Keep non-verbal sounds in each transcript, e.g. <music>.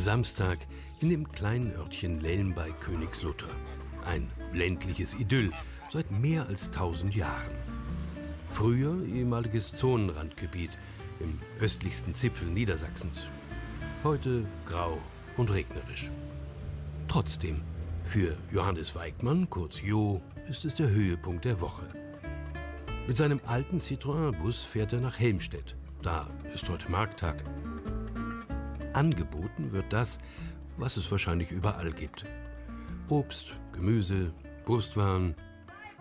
Samstag in dem kleinen Örtchen Lelm bei Königslutter. Ein ländliches Idyll seit mehr als 1000 Jahren. Früher ehemaliges Zonenrandgebiet im östlichsten Zipfel Niedersachsens. Heute grau und regnerisch. Trotzdem, für Johannes Weigmann, kurz Jo, ist es der Höhepunkt der Woche. Mit seinem alten Citroën-Bus fährt er nach Helmstedt. Da ist heute Markttag. Angeboten wird das, was es wahrscheinlich überall gibt. Obst, Gemüse, Wurstwaren.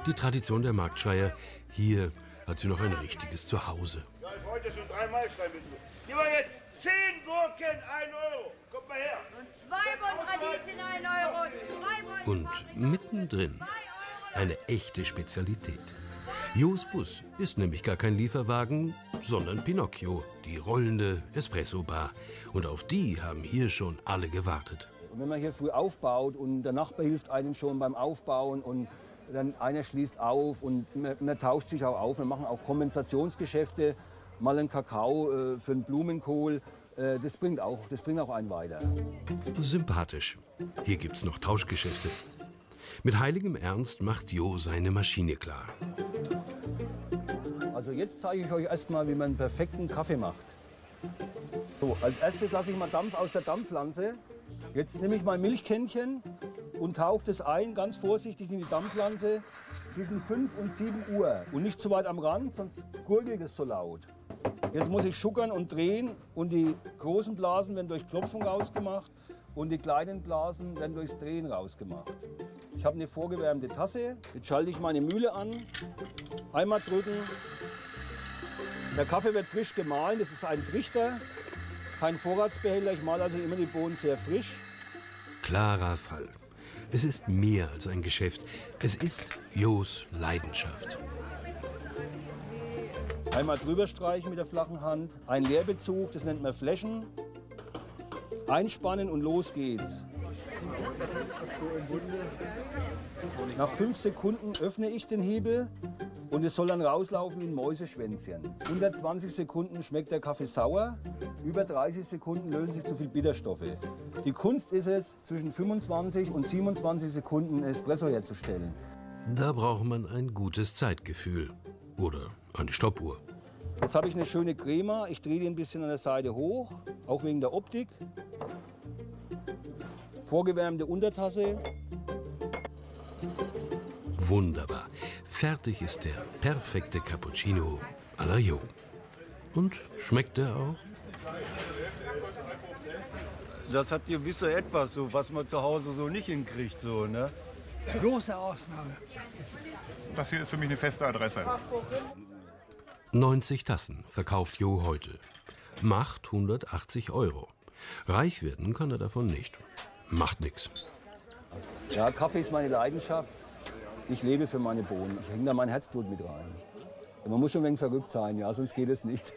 Die Tradition der Marktschreier. Hier hat sie noch ein richtiges Zuhause. Ja, ich wollte schon dreimal schreiben. Gib mal jetzt zehn Gurken, ein Euro. Kommt mal her. Und zwei Bund Radieschen, ein Euro. Zwei Und mittendrin eine echte Spezialität. Jos Bus ist nämlich gar kein Lieferwagen, sondern Pinocchio, die rollende Espresso-Bar. Und auf die haben hier schon alle gewartet. Und wenn man hier früh aufbaut und der Nachbar hilft einem schon beim Aufbauen und dann einer schließt auf und man, man tauscht sich auch auf. Wir machen auch Kompensationsgeschäfte, mal einen Kakao äh, für einen Blumenkohl. Äh, das, bringt auch, das bringt auch einen weiter. Sympathisch. Hier gibt's noch Tauschgeschäfte. Mit heiligem Ernst macht Jo seine Maschine klar. Also jetzt zeige ich euch erstmal, wie man einen perfekten Kaffee macht. So, als erstes lasse ich mal Dampf aus der Dampfpflanze. Jetzt nehme ich mein Milchkännchen und tauche das ein, ganz vorsichtig in die Dampfpflanze zwischen 5 und 7 Uhr. Und nicht zu weit am Rand, sonst gurgelt es so laut. Jetzt muss ich schuckern und drehen und die großen Blasen werden durch Klopfen rausgemacht und die kleinen Blasen werden durchs Drehen rausgemacht. Ich habe eine vorgewärmte Tasse. Jetzt schalte ich meine Mühle an. Einmal drücken. Der Kaffee wird frisch gemahlen. Das ist ein Trichter, kein Vorratsbehälter. Ich male also immer die Bohnen sehr frisch. Klarer Fall. Es ist mehr als ein Geschäft. Es ist Jos Leidenschaft. Einmal drüber streichen mit der flachen Hand. Ein Leerbezug, das nennt man Flächen. Einspannen und los geht's. Nach fünf Sekunden öffne ich den Hebel und es soll dann rauslaufen wie ein Mäuseschwänzchen. Unter 20 Sekunden schmeckt der Kaffee sauer, über 30 Sekunden lösen sich zu viel Bitterstoffe. Die Kunst ist es, zwischen 25 und 27 Sekunden Espresso herzustellen. Da braucht man ein gutes Zeitgefühl. Oder eine Stoppuhr. Jetzt habe ich eine schöne Crema. Ich drehe die ein bisschen an der Seite hoch, auch wegen der Optik. Vorgewärmte Untertasse. Wunderbar. Fertig ist der perfekte Cappuccino à la Jo. Und schmeckt er auch? Das hat gewisse etwas, so, was man zu Hause so nicht hinkriegt. So, ne? Große Ausnahme. Das hier ist für mich eine feste Adresse. 90 Tassen verkauft Jo heute. Macht 180 Euro. Reich werden kann er davon nicht. Macht nix. Ja, Kaffee ist meine Leidenschaft. Ich lebe für meine Bohnen. Ich hänge da mein Herzblut mit rein. Man muss schon ein wenig verrückt sein, ja, sonst geht es nicht.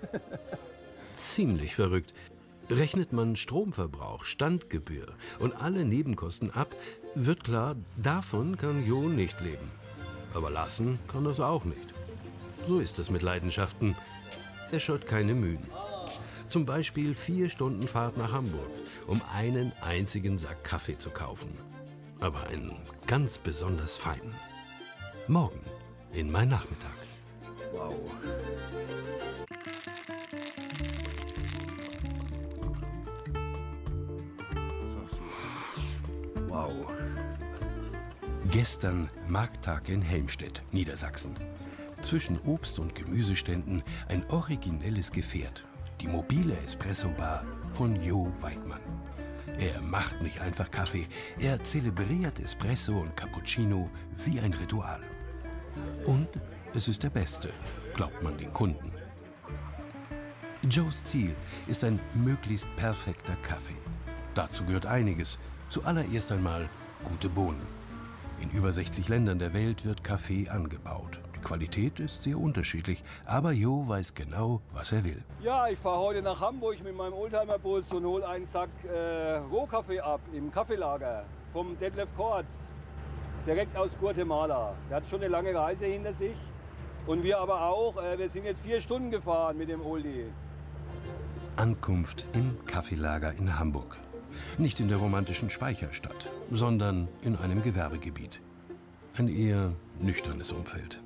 <laughs> Ziemlich verrückt. Rechnet man Stromverbrauch, Standgebühr und alle Nebenkosten ab, wird klar, davon kann Jo nicht leben. Aber lassen kann er es auch nicht. So ist es mit Leidenschaften. Er scheut keine Mühen. Zum Beispiel vier Stunden Fahrt nach Hamburg, um einen einzigen Sack Kaffee zu kaufen. Aber einen ganz besonders feinen. Morgen in mein Nachmittag. Wow. Wow. Gestern Markttag in Helmstedt, Niedersachsen. Zwischen Obst- und Gemüseständen ein originelles Gefährt. Die mobile Espresso-Bar von Jo Weidmann. Er macht nicht einfach Kaffee, er zelebriert Espresso und Cappuccino wie ein Ritual. Und es ist der beste, glaubt man den Kunden. Joes Ziel ist ein möglichst perfekter Kaffee. Dazu gehört einiges. Zuallererst einmal gute Bohnen. In über 60 Ländern der Welt wird Kaffee angebaut. Qualität ist sehr unterschiedlich, aber Jo weiß genau, was er will. Ja, ich fahre heute nach Hamburg mit meinem Oldtimer-Bus und hole einen Sack äh, Rohkaffee ab im Kaffeelager vom Detlef Kortz, direkt aus Guatemala. Der hat schon eine lange Reise hinter sich. Und wir aber auch. Äh, wir sind jetzt vier Stunden gefahren mit dem Oldie. Ankunft im Kaffeelager in Hamburg. Nicht in der romantischen Speicherstadt, sondern in einem Gewerbegebiet. Ein eher nüchternes Umfeld.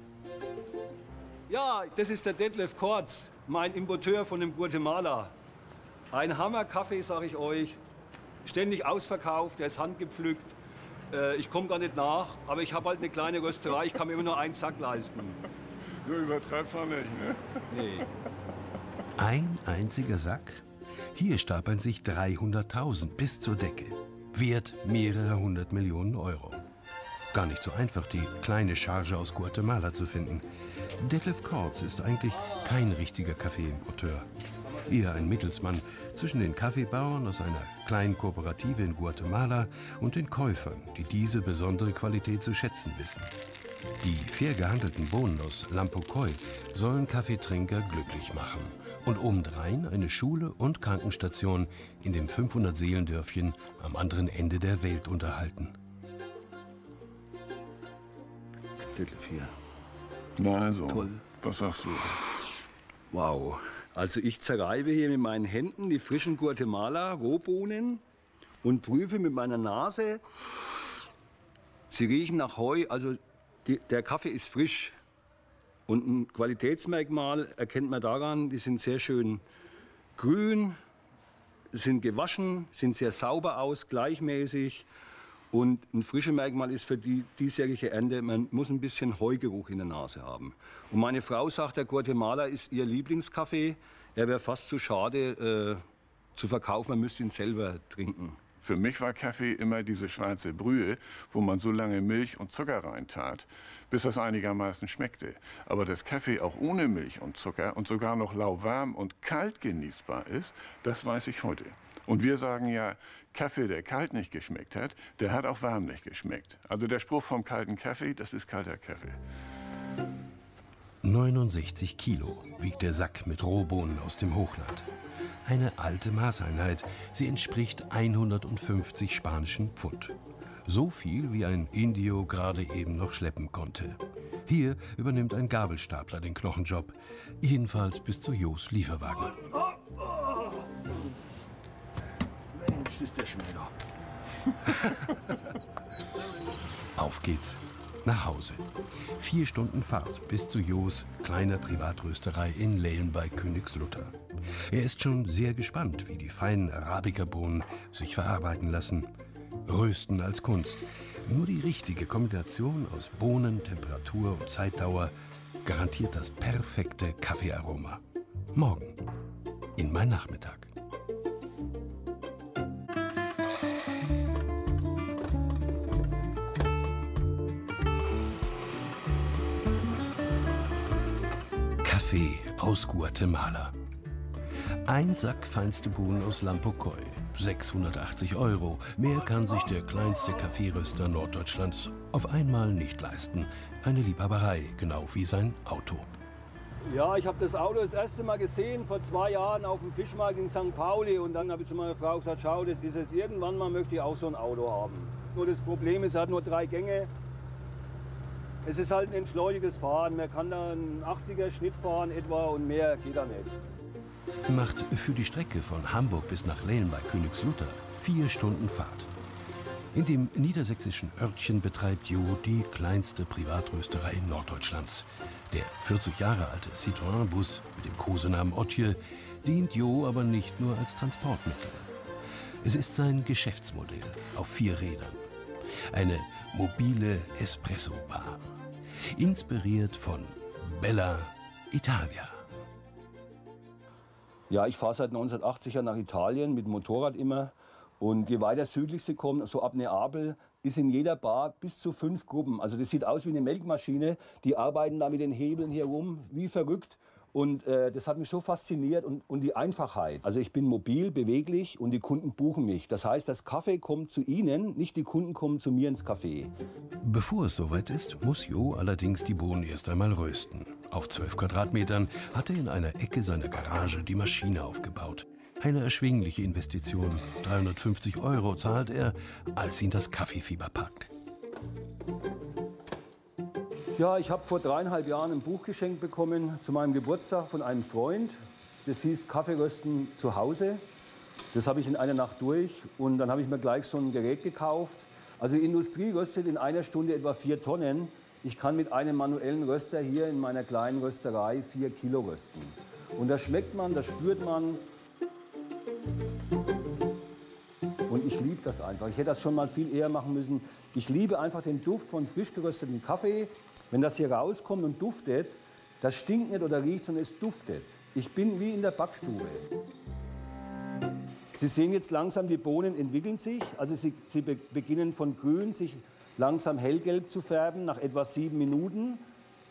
Ja, das ist der Detlef Kortz, mein Importeur von dem Guatemala. Ein Hammer-Kaffee, sag ich euch. Ständig ausverkauft, der ist handgepflückt. Äh, ich komme gar nicht nach, aber ich habe halt eine kleine Rösterei, ich kann mir immer nur einen Sack leisten. Du übertreibst doch nicht, ne? Nee. Ein einziger Sack? Hier stapeln sich 300.000 bis zur Decke. Wert mehrere hundert Millionen Euro. Gar nicht so einfach, die kleine Charge aus Guatemala zu finden. Detlef Kortz ist eigentlich kein richtiger Kaffeeimporteur. Eher ein Mittelsmann zwischen den Kaffeebauern aus einer kleinen Kooperative in Guatemala und den Käufern, die diese besondere Qualität zu schätzen wissen. Die fair gehandelten Bohnen aus Lampocoy sollen Kaffeetrinker glücklich machen und obendrein eine Schule und Krankenstation in dem 500-Seelendörfchen am anderen Ende der Welt unterhalten. Detlef hier. Na also, Toll. was sagst du? Wow. Also ich zerreibe hier mit meinen Händen die frischen Guatemala Rohbohnen und prüfe mit meiner Nase. Sie riechen nach Heu, also die, der Kaffee ist frisch. Und ein Qualitätsmerkmal erkennt man daran, die sind sehr schön grün, sind gewaschen, sind sehr sauber aus, gleichmäßig. Und ein frisches Merkmal ist für die diesjährige Ernte, man muss ein bisschen Heugeruch in der Nase haben. Und meine Frau sagt, der Guatemala ist ihr Lieblingskaffee. Er wäre fast zu schade äh, zu verkaufen, man müsste ihn selber trinken. Für mich war Kaffee immer diese schwarze Brühe, wo man so lange Milch und Zucker reintat, bis das einigermaßen schmeckte. Aber dass Kaffee auch ohne Milch und Zucker und sogar noch lauwarm und kalt genießbar ist, das weiß ich heute. Und wir sagen ja, Kaffee, der kalt nicht geschmeckt hat, der hat auch warm nicht geschmeckt. Also der Spruch vom kalten Kaffee, das ist kalter Kaffee. 69 Kilo wiegt der Sack mit Rohbohnen aus dem Hochland. Eine alte Maßeinheit. Sie entspricht 150 spanischen Pfund. So viel, wie ein Indio gerade eben noch schleppen konnte. Hier übernimmt ein Gabelstapler den Knochenjob. Jedenfalls bis zu Jos Lieferwagen. Mensch, ist der Schmäler. <laughs> Auf geht's. Nach Hause. Vier Stunden Fahrt bis zu Jos kleiner Privatrösterei in Lehlen bei Königslutter. Er ist schon sehr gespannt, wie die feinen Arabica-Bohnen sich verarbeiten lassen. Rösten als Kunst. Nur die richtige Kombination aus Bohnen, Temperatur und Zeitdauer garantiert das perfekte Kaffeearoma. Morgen. In mein Nachmittag. Kaffee aus Guatemala. Ein Sack feinste Bohnen aus Lampocoy. 680 Euro. Mehr kann sich der kleinste Kaffeeröster Norddeutschlands auf einmal nicht leisten. Eine Liebhaberei, genau wie sein Auto. Ja, ich habe das Auto das erste Mal gesehen vor zwei Jahren auf dem Fischmarkt in St. Pauli und dann habe ich zu meiner Frau gesagt, schau, das ist es. Irgendwann mal möchte ich auch so ein Auto haben. Nur das Problem ist, es hat nur drei Gänge. Es ist halt ein entschleunigtes Fahren. Man kann da einen 80er Schnitt fahren etwa und mehr geht da nicht. Macht für die Strecke von Hamburg bis nach Lehlen bei Königslutter vier Stunden Fahrt. In dem niedersächsischen Örtchen betreibt Jo die kleinste Privatrösterei Norddeutschlands. Der 40 Jahre alte Citroën-Bus mit dem Kosenamen Otje dient Jo aber nicht nur als Transportmittel. Es ist sein Geschäftsmodell auf vier Rädern. Eine mobile Espresso-Bar. Inspiriert von Bella Italia. Ja, ich fahre seit 1980er nach Italien mit Motorrad immer. Und je weiter südlich sie kommen, so ab Neapel, ist in jeder Bar bis zu fünf Gruppen. Also das sieht aus wie eine Melkmaschine. Die arbeiten da mit den Hebeln hier rum, wie verrückt. Und äh, das hat mich so fasziniert und, und die Einfachheit. Also ich bin mobil, beweglich und die Kunden buchen mich. Das heißt, das Kaffee kommt zu ihnen, nicht die Kunden kommen zu mir ins Café. Bevor es soweit ist, muss Jo allerdings die Bohnen erst einmal rösten. Auf 12 Quadratmetern hat er in einer Ecke seiner Garage die Maschine aufgebaut. Eine erschwingliche Investition. 350 Euro zahlt er, als ihn das Kaffeefieber packt. Ja, ich habe vor dreieinhalb Jahren ein Buch geschenkt bekommen zu meinem Geburtstag von einem Freund. Das hieß Kaffeerösten zu Hause. Das habe ich in einer Nacht durch und dann habe ich mir gleich so ein Gerät gekauft. Also die Industrie röstet in einer Stunde etwa vier Tonnen. Ich kann mit einem manuellen Röster hier in meiner kleinen Rösterei vier Kilo rösten. Und das schmeckt man, das spürt man. Und ich liebe das einfach. Ich hätte das schon mal viel eher machen müssen. Ich liebe einfach den Duft von frisch geröstetem Kaffee. Wenn das hier rauskommt und duftet, das stinkt nicht oder riecht, sondern es duftet. Ich bin wie in der Backstube. Sie sehen jetzt langsam, die Bohnen entwickeln sich. Also sie, sie be beginnen von grün sich langsam hellgelb zu färben. Nach etwa sieben Minuten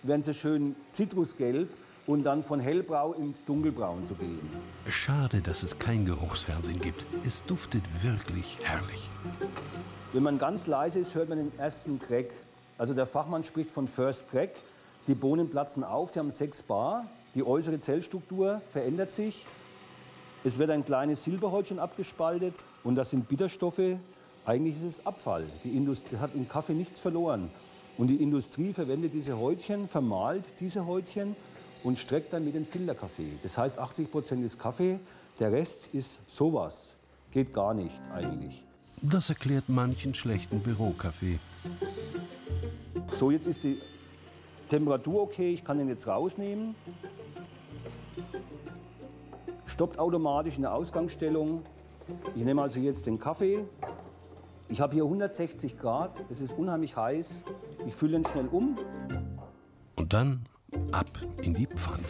werden sie schön zitrusgelb und dann von hellbrau ins dunkelbraun zu gehen. Schade, dass es kein Geruchsfernsehen gibt. Es duftet wirklich herrlich. Wenn man ganz leise ist, hört man den ersten Crack. Also der Fachmann spricht von First Crack. Die Bohnen platzen auf, die haben sechs Bar. Die äußere Zellstruktur verändert sich. Es wird ein kleines Silberhäutchen abgespaltet und das sind Bitterstoffe. Eigentlich ist es Abfall. Die Industrie hat im Kaffee nichts verloren. Und die Industrie verwendet diese Häutchen, vermahlt diese Häutchen und streckt dann mit den Filterkaffee. Das heißt, 80 Prozent ist Kaffee, der Rest ist sowas. Geht gar nicht eigentlich. Das erklärt manchen schlechten Bürokaffee. So, jetzt ist die Temperatur okay. Ich kann den jetzt rausnehmen stoppt automatisch in der Ausgangsstellung. Ich nehme also jetzt den Kaffee. Ich habe hier 160 Grad, es ist unheimlich heiß. Ich fülle ihn schnell um. Und dann ab in die Pfanne.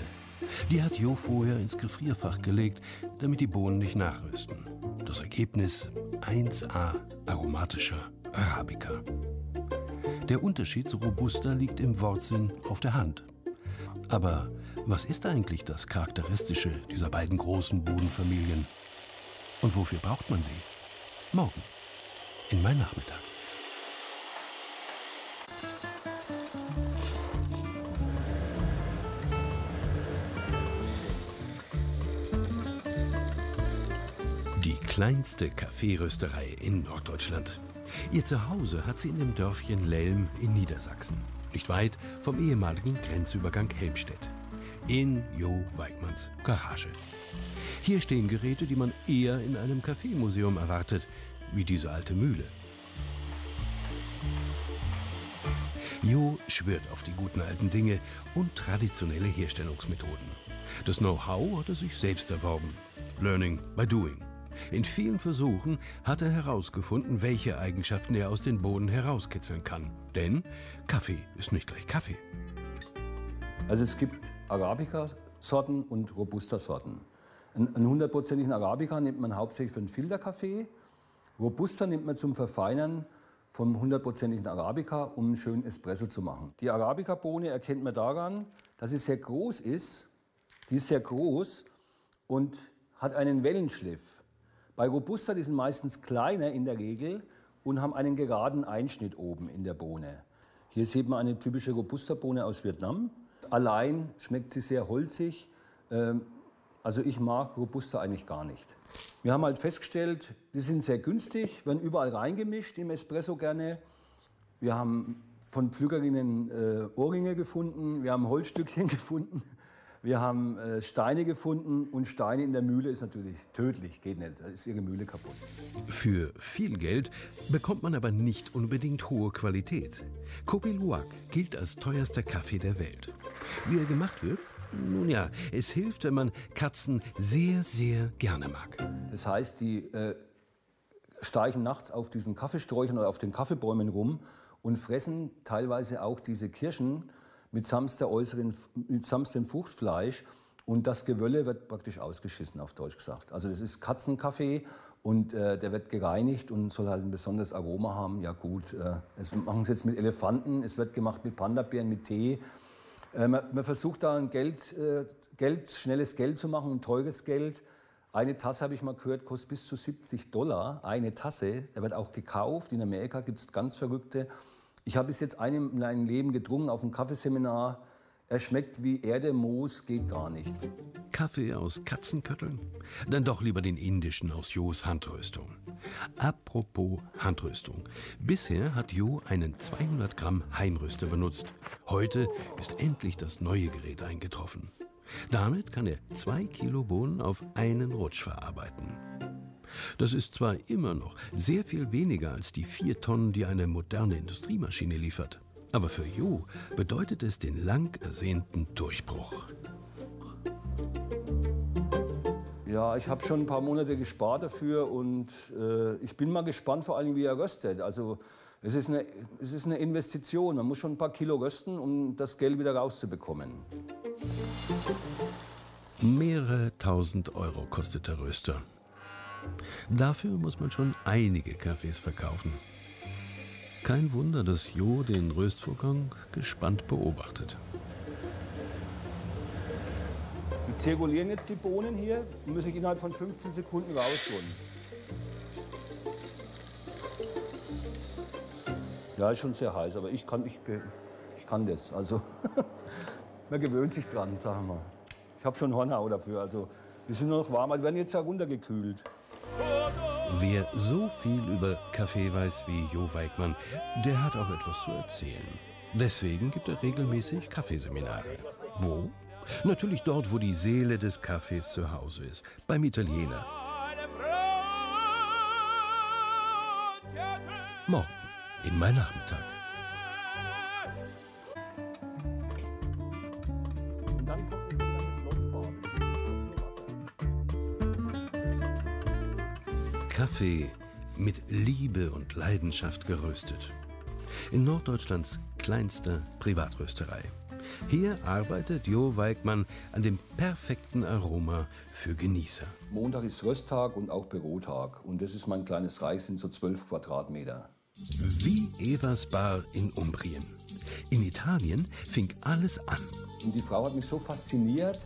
Die hat Jo vorher ins Gefrierfach gelegt, damit die Bohnen nicht nachrösten. Das Ergebnis 1A aromatischer Arabica. Der Unterschied zu Robusta liegt im Wortsinn auf der Hand. Aber was ist eigentlich das Charakteristische dieser beiden großen Bodenfamilien? Und wofür braucht man sie? Morgen, in mein Nachmittag. Kleinste Kaffeerösterei in Norddeutschland. Ihr Zuhause hat sie in dem Dörfchen Lelm in Niedersachsen nicht weit vom ehemaligen Grenzübergang Helmstedt. In Jo Weigmanns Garage. Hier stehen Geräte, die man eher in einem Kaffeemuseum erwartet, wie diese alte Mühle. Jo schwört auf die guten alten Dinge und traditionelle Herstellungsmethoden. Das Know-how hat er sich selbst erworben. Learning by doing. In vielen Versuchen hat er herausgefunden, welche Eigenschaften er aus den Bohnen herauskitzeln kann. Denn Kaffee ist nicht gleich Kaffee. Also es gibt Arabica-Sorten und Robusta-Sorten. Einen hundertprozentigen Arabica nimmt man hauptsächlich für einen Filterkaffee. Robusta nimmt man zum Verfeinern vom hundertprozentigen Arabica, um einen schönen Espresso zu machen. Die Arabica-Bohne erkennt man daran, dass sie sehr groß ist. Die ist sehr groß und hat einen Wellenschliff. Bei Robusta, die sind meistens kleiner in der Regel und haben einen geraden Einschnitt oben in der Bohne. Hier sieht man eine typische Robusta-Bohne aus Vietnam. Allein schmeckt sie sehr holzig. Ähm, also ich mag Robusta eigentlich gar nicht. Wir haben halt festgestellt, die sind sehr günstig, werden überall reingemischt im Espresso gerne. Wir haben von Pflückerinnen äh, Ohrringe gefunden, wir haben Holzstückchen <laughs> gefunden. Wir haben äh, Steine gefunden und Steine in der Mühle ist natürlich tödlich, geht nicht, da ist ihre Mühle kaputt. Für viel Geld bekommt man aber nicht unbedingt hohe Qualität. Kopi Luwak gilt als teuerster Kaffee der Welt. Wie er gemacht wird? Nun ja, es hilft, wenn man Katzen sehr, sehr gerne mag. Das heißt, die äh, steigen nachts auf diesen Kaffeesträuchern oder auf den Kaffeebäumen rum und fressen teilweise auch diese Kirschen mitsamt, der äußeren, mitsamt dem Fruchtfleisch. Und das Gewölle wird praktisch ausgeschissen, auf Deutsch gesagt. Also das ist Katzenkaffee und äh, der wird gereinigt und soll halt ein besonderes Aroma haben. Ja gut, äh, es machen es jetzt mit Elefanten, es wird gemacht mit Pandabären, mit Tee. Äh, man, man, versucht da ein Geld, äh, Geld, schnelles Geld zu machen, ein teures Geld. Eine Tasse, habe ich mal gehört, kostet bis zu 70 Dollar. Eine Tasse, der wird auch gekauft. In Amerika gibt es ganz verrückte. Ich habe bis jetzt einen in meinem Leben getrunken auf einem Kaffeeseminar. Er schmeckt wie Erde, Moos, geht gar nicht. Kaffee aus Katzenkötteln? Dann doch lieber den indischen aus Jos Handröstung. Apropos Handröstung. Bisher hat Jo einen 200 Gramm Heimröster benutzt. Heute ist endlich das neue Gerät eingetroffen. Damit kann er zwei Kilo Bohnen auf einen Rutsch verarbeiten. Das ist zwar immer noch sehr viel weniger als die vier Tonnen, die eine moderne Industriemaschine liefert. Aber für Jo bedeutet es den lang ersehnten Durchbruch. Ja, ich habe schon ein paar Monate gespart dafür und äh, ich bin mal gespannt, vor allem wie er röstet. Also es ist, eine, es ist eine Investition. Man muss schon ein paar Kilo rösten, um das Geld wieder rauszubekommen. Mehrere tausend Euro kostet der Röster. Dafür muss man schon einige Kaffees verkaufen. Kein Wunder, dass Jo den Röstvorgang gespannt beobachtet. Wir zirkulieren jetzt die Bohnen hier und müssen ich innerhalb von 15 Sekunden rausholen. Ja, ist schon sehr heiß, aber ich kann, ich, ich kann das. Also, <laughs> man gewöhnt sich dran, sagen wir. Ich habe schon Hornhau dafür. Also, die sind nur noch warm, die werden jetzt heruntergekühlt. Wer so viel über Kaffee weiß wie Jo Weigmann, der hat auch etwas zu erzählen. Deswegen gibt er regelmäßig Kaffeeseminare. Wo? Natürlich dort, wo die Seele des Kaffees zu Hause ist, beim Italiener. Morgen, in mein Nachmittag. Kaffee mit Liebe und Leidenschaft geröstet. In Norddeutschlands kleinster Privatrösterei. Hier arbeitet Jo Weigmann an dem perfekten Aroma für Genießer. Montag ist Rösttag und auch Bürotag. Und das ist mein kleines Reich, sind so 12 Quadratmeter. Wie Evas Bar in Umbrien. In Italien fing alles an. Und die Frau hat mich so fasziniert.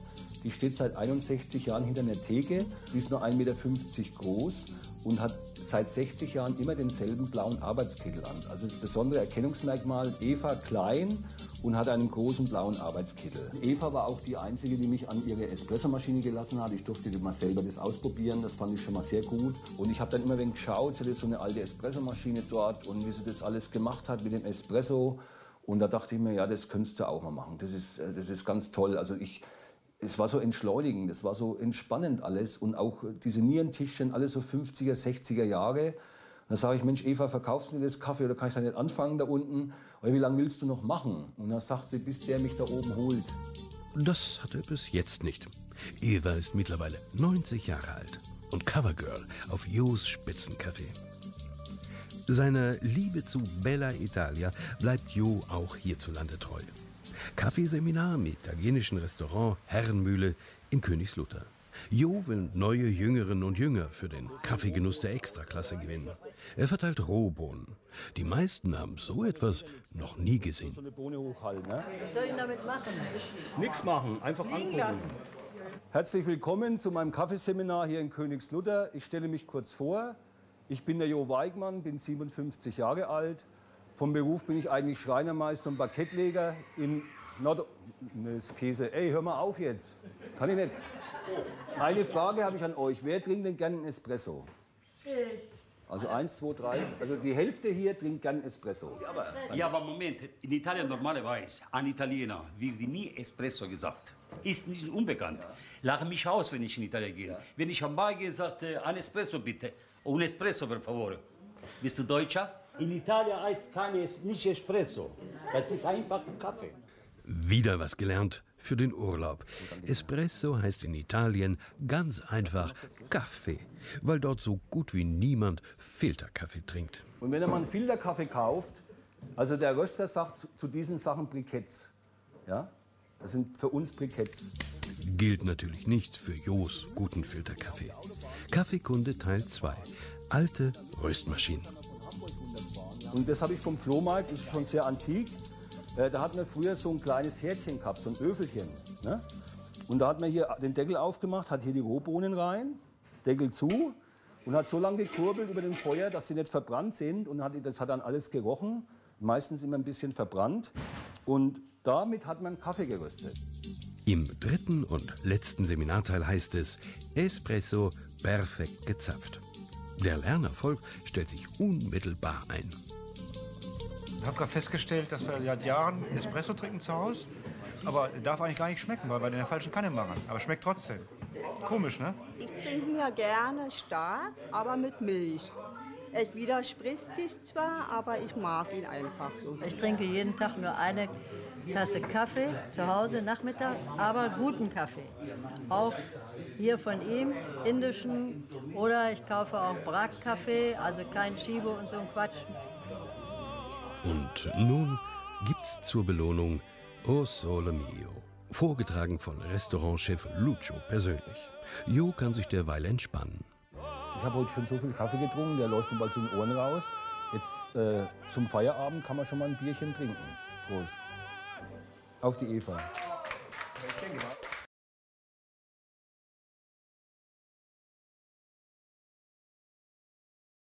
Die steht seit 61 Jahren hinter einer Theke. Die ist nur 1,50 Meter groß und hat seit 60 Jahren immer denselben blauen Arbeitskittel an. Also das besondere Erkennungsmerkmal Eva klein und hat einen großen blauen Arbeitskittel. Eva war auch die einzige, die mich an ihre Espressomaschine gelassen hat. Ich durfte mal selber das ausprobieren, das fand ich schon mal sehr gut. Und ich habe dann immer wenn geschaut, sie hat so eine alte Espressomaschine dort und wie sie das alles gemacht hat mit dem Espresso. Und da dachte ich mir, ja, das könntest du auch mal machen. Das ist, das ist ganz toll. Also ich, es war so entschleunigend, es war so entspannend alles und auch diese Nierentischchen, alles so 50er, 60er Jahre. Dann sage ich, Mensch, Eva, verkaufst du mir das Kaffee oder kann ich da nicht anfangen da unten? Oder wie lange willst du noch machen? Und dann sagt sie, bis der mich da oben holt. Das hat er bis jetzt nicht. Eva ist mittlerweile 90 Jahre alt und Covergirl auf Jos Spitzenkaffee. Seiner Liebe zu Bella Italia bleibt Jo auch hierzulande treu. Kaffeeseminar im italienischen Restaurant Herrenmühle in Königslutter. Jo will neue Jüngerinnen und Jünger für den Kaffeegenuss der Extraklasse gewinnen. Er verteilt Rohbohnen. Die meisten haben so etwas noch nie gesehen. Was soll ich damit machen? Nichts machen, einfach angucken. lassen. Herzlich willkommen zu meinem Kaffeeseminar hier in Königslutter. Ich stelle mich kurz vor. Ich bin der Jo Weigmann, bin 57 Jahre alt. Vom Beruf bin ich eigentlich Schreinermeister und Parkettleger in Nord... Das Käse. Ey, hör mal auf jetzt. Kann ich nicht. Eine Frage habe ich an euch. Wer trinkt denn gern einen Espresso? Also eins, zwei, drei. Also die Hälfte hier trinkt gern Espresso. Ja, aber Moment, in Italien normalerweise, ein Italiener wird nie Espresso gesagt. Ist nicht unbekannt. Lache mich aus, wenn ich in Italien gehe. Wenn ich am Bar gehe, sagt er, ein Espresso bitte. Un Espresso, per favore. Bist du Deutscher? In Italien heißt Es- nicht Espresso. Das ist einfach Kaffee. Wieder was gelernt für den Urlaub. Espresso heißt in Italien ganz einfach Kaffee, weil dort so gut wie niemand Filterkaffee trinkt. Und wenn einen Filterkaffee kauft, also der Röster sagt zu, zu diesen Sachen Briketts. Ja? Das sind für uns Briketts. Gilt natürlich nicht für Jos guten Filterkaffee. Kaffeekunde Teil 2. Alte Röstmaschinen. Und das habe ich vom Flohmarkt, das ist schon sehr antik. Äh, da hat man früher so ein kleines Herdchen gehabt, so ein Öfelchen. Ne? Und da hat man hier den Deckel aufgemacht, hat hier die Rohbohnen rein, Deckel zu und hat so lange gekurbelt über dem Feuer, dass sie nicht verbrannt sind. Und hat, das hat dann alles gerochen, meistens immer ein bisschen verbrannt. Und damit hat man Kaffee geröstet. Im dritten und letzten Seminarteil heißt es Espresso perfekt gezapft. Der Lernerfolg stellt sich unmittelbar ein. Ich habe gerade festgestellt, dass wir seit Jahren Espresso trinken zu Hause. Aber darf eigentlich gar nicht schmecken, weil wir den in der falschen Kanne machen. Aber schmeckt trotzdem. Komisch, ne? Ich trinke mir gerne stark, aber mit Milch. Es widerspricht sich zwar, aber ich mag ihn einfach so. Ich trinke jeden Tag nur eine Tasse Kaffee zu Hause nachmittags, aber guten Kaffee. Auch hier von ihm, indischen. Oder ich kaufe auch Bragg-Kaffee, also kein Chibo und so ein Quatsch. Und nun gibt's zur Belohnung O Sole Mio, vorgetragen von Restaurantchef Lucio persönlich. Jo kann sich derweil entspannen. Ich habe heute schon so viel Kaffee getrunken, der läuft mir bald zu den Ohren raus. Jetzt äh, zum Feierabend kann man schon mal ein Bierchen trinken. Prost. Auf die Eva.